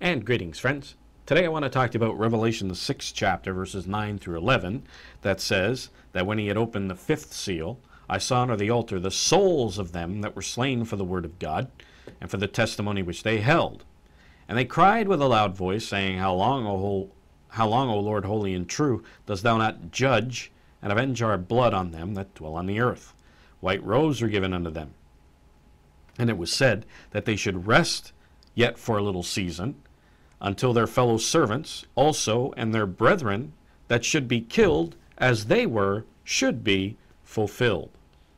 And greetings, friends. Today I want to talk to you about Revelation, the sixth chapter, verses 9 through 11, that says that when he had opened the fifth seal, I saw under the altar the souls of them that were slain for the word of God and for the testimony which they held. And they cried with a loud voice, saying, How long, O, how long, o Lord, holy and true, dost thou not judge and avenge our blood on them that dwell on the earth? White robes were given unto them. And it was said that they should rest yet for a little season, until their fellow servants also and their brethren that should be killed as they were should be fulfilled.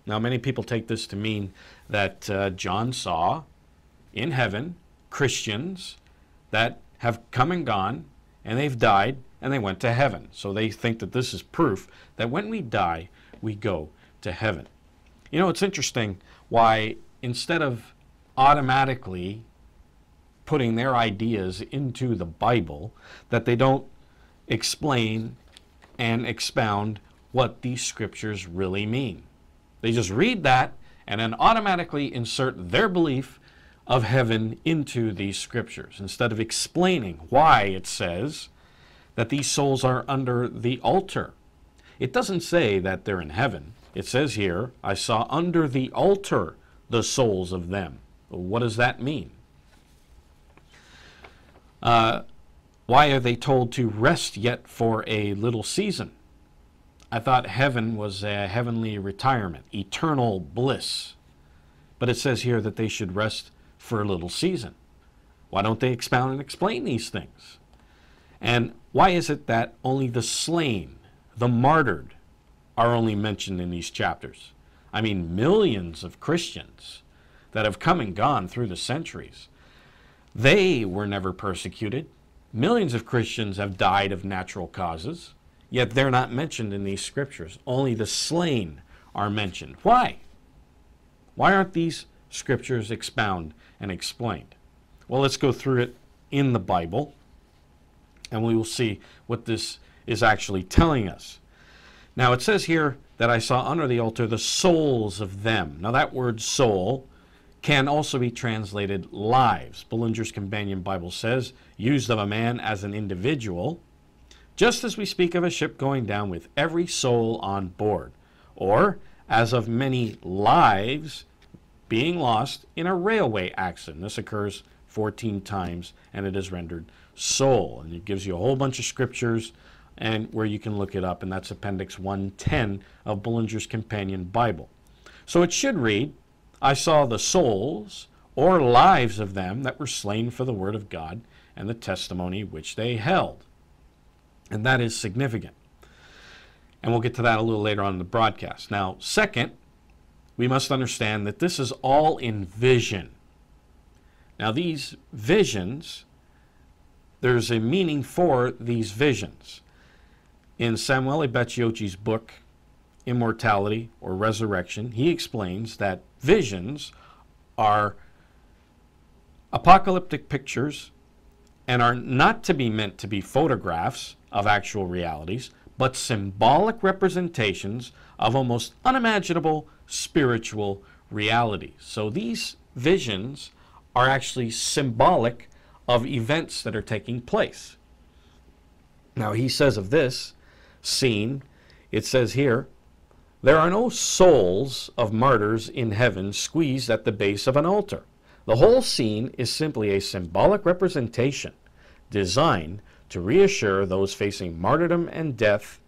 Now, many people take this to mean that uh, John saw in heaven Christians that have come and gone and they've died and they went to heaven. So they think that this is proof that when we die, we go to heaven. You know, it's interesting why instead of automatically putting their ideas into the Bible that they don't explain and expound what these scriptures really mean. They just read that and then automatically insert their belief of heaven into these scriptures instead of explaining why it says that these souls are under the altar. It doesn't say that they're in heaven. It says here, I saw under the altar the souls of them. What does that mean? Uh, why are they told to rest yet for a little season? I thought heaven was a heavenly retirement, eternal bliss. But it says here that they should rest for a little season. Why don't they expound and explain these things? And why is it that only the slain, the martyred, are only mentioned in these chapters? I mean, millions of Christians that have come and gone through the centuries they were never persecuted. Millions of Christians have died of natural causes, yet they're not mentioned in these scriptures. Only the slain are mentioned. Why? Why aren't these scriptures expound and explained? Well, let's go through it in the Bible, and we will see what this is actually telling us. Now, it says here that I saw under the altar the souls of them. Now, that word soul can also be translated lives. Bullinger's Companion Bible says, used of a man as an individual, just as we speak of a ship going down with every soul on board, or as of many lives being lost in a railway accident. This occurs 14 times and it is rendered soul. And it gives you a whole bunch of scriptures and where you can look it up, and that's Appendix 110 of Bullinger's Companion Bible. So it should read, I saw the souls or lives of them that were slain for the word of God and the testimony which they held. And that is significant. And we'll get to that a little later on in the broadcast. Now, second, we must understand that this is all in vision. Now, these visions, there's a meaning for these visions. In Samuele Bacchiocchi's book, Immortality or Resurrection, he explains that visions are apocalyptic pictures and are not to be meant to be photographs of actual realities, but symbolic representations of almost unimaginable spiritual realities. So these visions are actually symbolic of events that are taking place. Now he says of this scene, it says here, there are no souls of martyrs in heaven squeezed at the base of an altar. The whole scene is simply a symbolic representation designed to reassure those facing martyrdom and death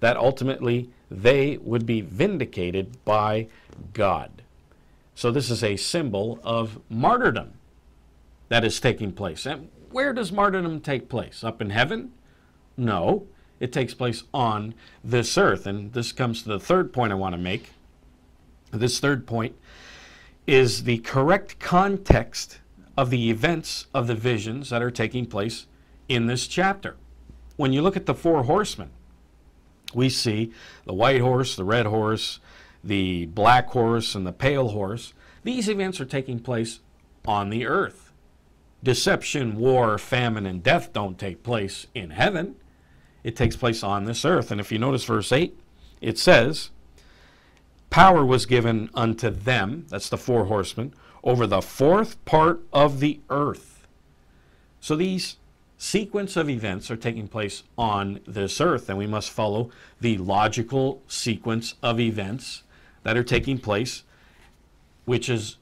that ultimately they would be vindicated by God. So this is a symbol of martyrdom that is taking place. And where does martyrdom take place? Up in heaven? No. It takes place on this earth. And this comes to the third point I want to make. This third point is the correct context of the events of the visions that are taking place in this chapter. When you look at the four horsemen, we see the white horse, the red horse, the black horse, and the pale horse. These events are taking place on the earth. Deception, war, famine, and death don't take place in heaven it takes place on this earth. And if you notice verse 8, it says, Power was given unto them, that's the four horsemen, over the fourth part of the earth. So these sequence of events are taking place on this earth, and we must follow the logical sequence of events that are taking place, which is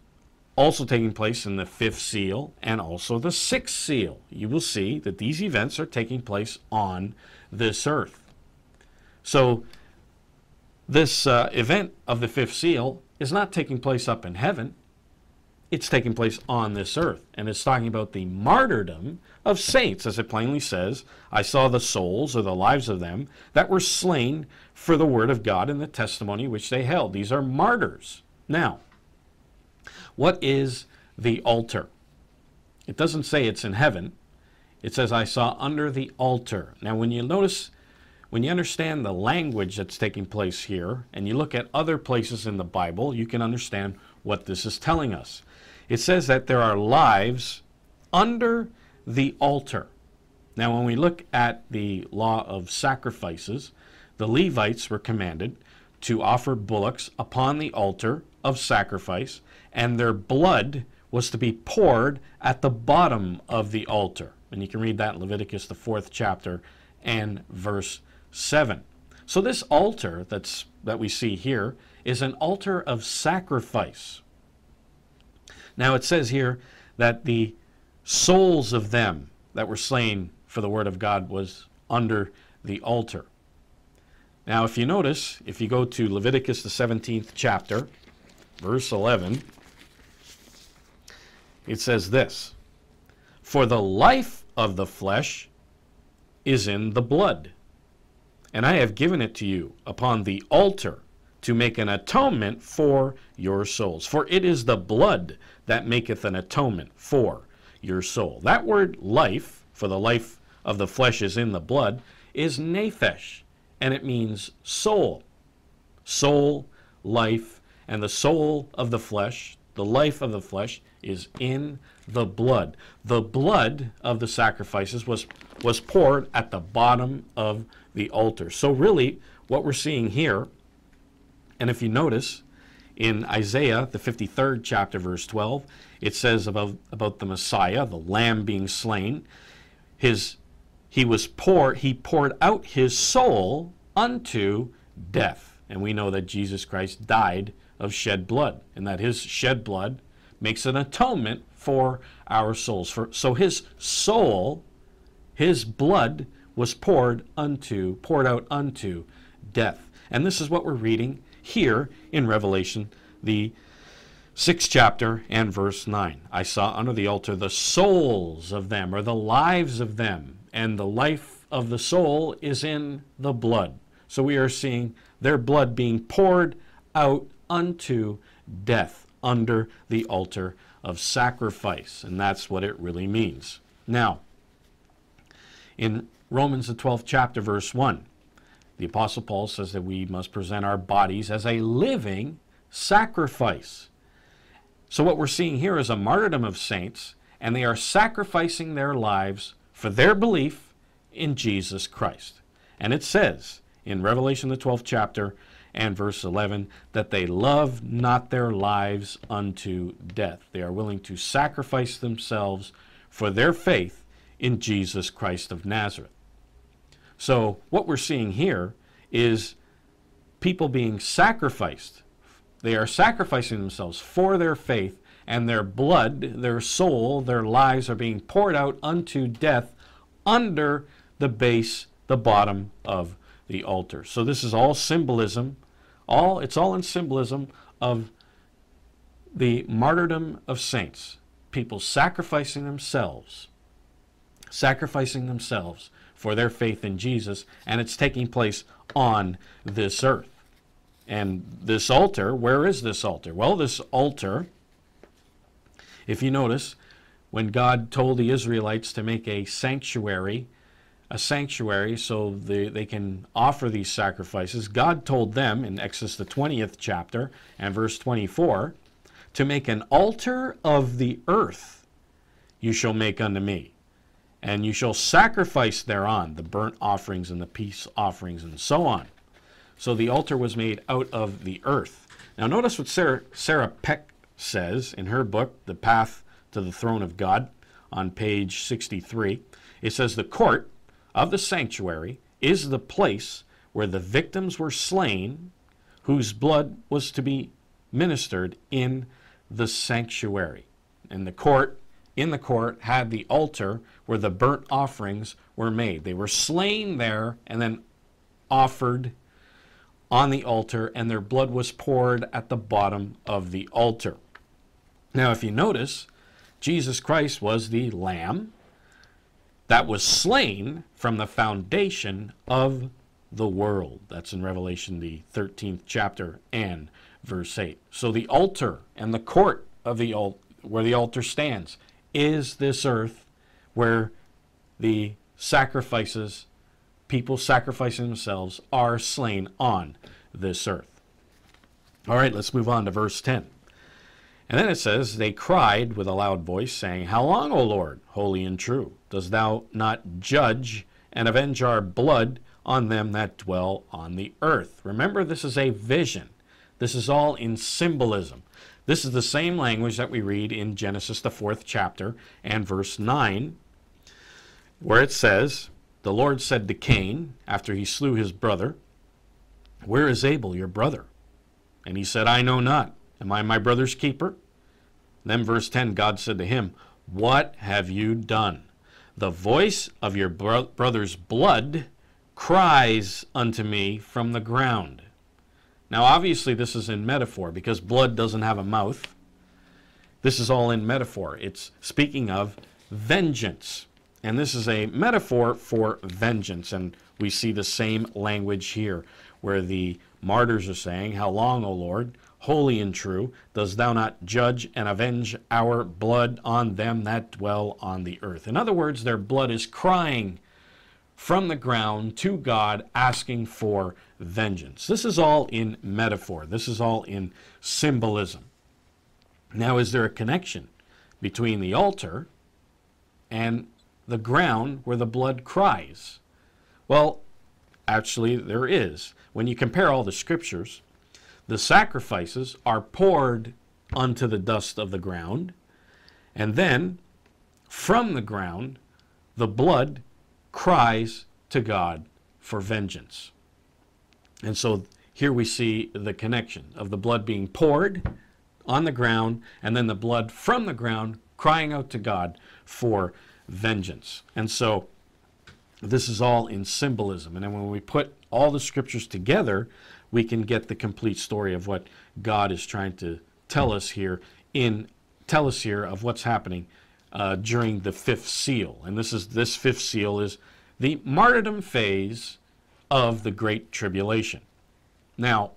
also taking place in the fifth seal and also the sixth seal. You will see that these events are taking place on this earth. So, this uh, event of the fifth seal is not taking place up in heaven, it's taking place on this earth. And it's talking about the martyrdom of saints, as it plainly says I saw the souls or the lives of them that were slain for the word of God and the testimony which they held. These are martyrs. Now, what is the altar? It doesn't say it's in heaven. It says, I saw under the altar. Now, when you notice, when you understand the language that's taking place here, and you look at other places in the Bible, you can understand what this is telling us. It says that there are lives under the altar. Now, when we look at the law of sacrifices, the Levites were commanded to offer bullocks upon the altar of sacrifice, and their blood was to be poured at the bottom of the altar. And you can read that in Leviticus, the fourth chapter, and verse 7. So, this altar that's, that we see here is an altar of sacrifice. Now, it says here that the souls of them that were slain for the word of God was under the altar. Now, if you notice, if you go to Leviticus, the 17th chapter, verse 11, it says this For the life of the flesh is in the blood, and I have given it to you upon the altar to make an atonement for your souls. For it is the blood that maketh an atonement for your soul. That word life, for the life of the flesh is in the blood, is nephesh, and it means soul. Soul, life, and the soul of the flesh, the life of the flesh, is in the blood. The blood of the sacrifices was, was poured at the bottom of the altar. So, really, what we're seeing here, and if you notice in Isaiah, the 53rd chapter, verse 12, it says about, about the Messiah, the lamb being slain, his, he was poured, he poured out his soul unto death. And we know that Jesus Christ died of shed blood, and that his shed blood makes an atonement for our souls. For, so his soul, his blood, was poured unto, poured out unto death. And this is what we're reading here in Revelation, the sixth chapter and verse 9. I saw under the altar the souls of them, or the lives of them, and the life of the soul is in the blood. So we are seeing their blood being poured out unto death under the altar of sacrifice. And that's what it really means. Now, in Romans, the 12th chapter, verse 1, the Apostle Paul says that we must present our bodies as a living sacrifice. So, what we're seeing here is a martyrdom of saints, and they are sacrificing their lives for their belief in Jesus Christ. And it says in Revelation, the 12th chapter, and verse 11 that they love not their lives unto death. They are willing to sacrifice themselves for their faith in Jesus Christ of Nazareth. So, what we're seeing here is people being sacrificed. They are sacrificing themselves for their faith, and their blood, their soul, their lives are being poured out unto death under the base, the bottom of the altar. So this is all symbolism all it's all in symbolism of the martyrdom of saints, people sacrificing themselves, sacrificing themselves for their faith in Jesus, and it's taking place on this earth. And this altar, where is this altar? Well, this altar, if you notice, when God told the Israelites to make a sanctuary a sanctuary so they, they can offer these sacrifices. God told them in Exodus, the 20th chapter and verse 24, to make an altar of the earth you shall make unto me. And you shall sacrifice thereon the burnt offerings and the peace offerings and so on. So the altar was made out of the earth. Now, notice what Sarah, Sarah Peck says in her book, The Path to the Throne of God on page 63. It says, The court of the sanctuary is the place where the victims were slain, whose blood was to be ministered in the sanctuary. And the court, in the court, had the altar where the burnt offerings were made. They were slain there and then offered on the altar, and their blood was poured at the bottom of the altar. Now, if you notice, Jesus Christ was the Lamb that was slain from the foundation of the world. That's in Revelation, the 13th chapter and verse 8. So the altar and the court of the altar, where the altar stands, is this earth where the sacrifices, people sacrificing themselves, are slain on this earth. All right, let's move on to verse 10. And then it says, They cried with a loud voice, saying, How long, O Lord, holy and true, dost thou not judge and avenge our blood on them that dwell on the earth? Remember, this is a vision. This is all in symbolism. This is the same language that we read in Genesis, the fourth chapter, and verse 9, where it says, The Lord said to Cain, after he slew his brother, Where is Abel, your brother? And he said, I know not. Am I my brother's keeper? Then, verse 10, God said to him, What have you done? The voice of your bro- brother's blood cries unto me from the ground. Now, obviously, this is in metaphor because blood doesn't have a mouth. This is all in metaphor. It's speaking of vengeance. And this is a metaphor for vengeance. And we see the same language here where the martyrs are saying, How long, O Lord, holy and true, dost thou not judge and avenge our blood on them that dwell on the earth? In other words, their blood is crying from the ground to God, asking for vengeance. This is all in metaphor, this is all in symbolism. Now, is there a connection between the altar and the ground where the blood cries? Well, actually, there is. When you compare all the scriptures, the sacrifices are poured unto the dust of the ground, and then from the ground, the blood cries to God for vengeance. And so here we see the connection of the blood being poured on the ground and then the blood from the ground crying out to God for vengeance. And so this is all in symbolism. And then when we put all the scriptures together, we can get the complete story of what God is trying to tell us here in tell us here of what's happening uh, during the fifth seal. And this is this fifth seal is the martyrdom phase of the Great Tribulation. Now,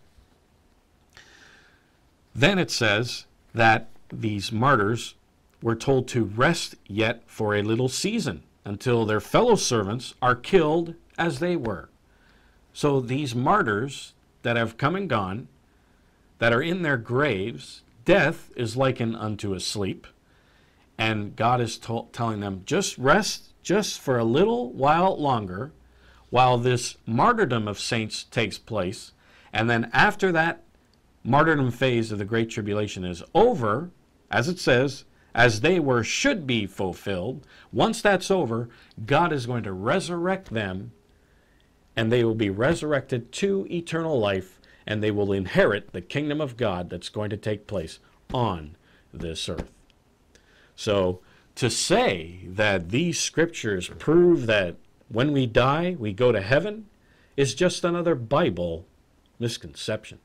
then it says that these martyrs were told to rest yet for a little season until their fellow servants are killed as they were. So these martyrs that have come and gone, that are in their graves, death is likened unto a sleep. And God is to- telling them, just rest just for a little while longer while this martyrdom of saints takes place. And then after that martyrdom phase of the Great Tribulation is over, as it says, as they were should be fulfilled, once that's over, God is going to resurrect them and they will be resurrected to eternal life and they will inherit the kingdom of God that's going to take place on this earth. So, to say that these scriptures prove that when we die we go to heaven is just another Bible misconception.